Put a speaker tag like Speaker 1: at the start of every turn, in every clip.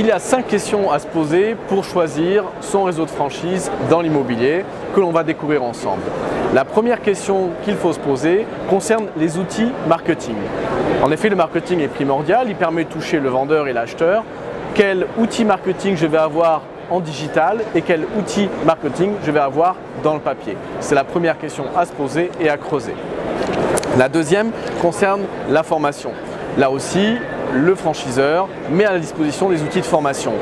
Speaker 1: Il y a cinq questions à se poser pour choisir son réseau de franchise dans l'immobilier que l'on va découvrir ensemble. La première question qu'il faut se poser concerne les outils marketing. En effet, le marketing est primordial, il permet de toucher le vendeur et l'acheteur. Quel outil marketing je vais avoir en digital et quel outil marketing je vais avoir dans le papier? C'est la première question à se poser et à creuser. La deuxième concerne la formation. Là aussi, le franchiseur met à la disposition des outils de formation.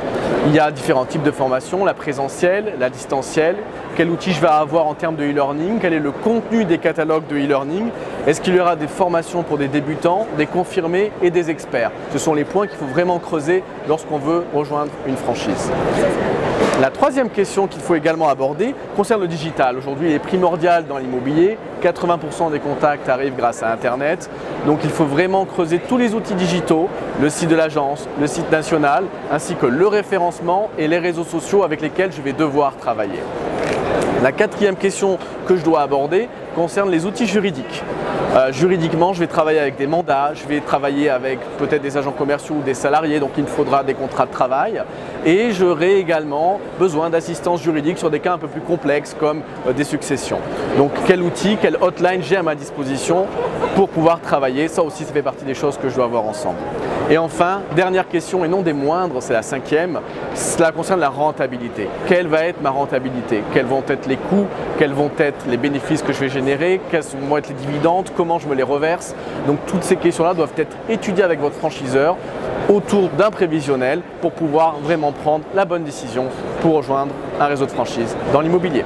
Speaker 1: Il y a différents types de formation, la présentielle, la distancielle, quel outil je vais avoir en termes de e-learning, quel est le contenu des catalogues de e-learning, est-ce qu'il y aura des formations pour des débutants, des confirmés et des experts? Ce sont les points qu'il faut vraiment creuser lorsqu'on veut rejoindre une franchise. La troisième question qu'il faut également aborder concerne le digital. Aujourd'hui, il est primordial dans l'immobilier. 80% des contacts arrivent grâce à Internet. Donc il faut vraiment creuser tous les outils digitaux, le site de l'agence, le site national, ainsi que le référencement et les réseaux sociaux avec lesquels je vais devoir travailler. La quatrième question que je dois aborder concerne les outils juridiques. Euh, juridiquement, je vais travailler avec des mandats, je vais travailler avec peut-être des agents commerciaux ou des salariés, donc il me faudra des contrats de travail. Et j'aurai également besoin d'assistance juridique sur des cas un peu plus complexes comme euh, des successions. Donc quel outil, quelle hotline j'ai à ma disposition pour pouvoir travailler, ça aussi ça fait partie des choses que je dois avoir ensemble. Et enfin, dernière question et non des moindres, c'est la cinquième, cela concerne la rentabilité. Quelle va être ma rentabilité? Quels vont être les coûts? Quels vont être les bénéfices que je vais générer? Quels vont être les dividendes? Comment je me les reverse? Donc toutes ces questions-là doivent être étudiées avec votre franchiseur autour d'un prévisionnel pour pouvoir vraiment prendre la bonne décision pour rejoindre un réseau de franchise dans l'immobilier.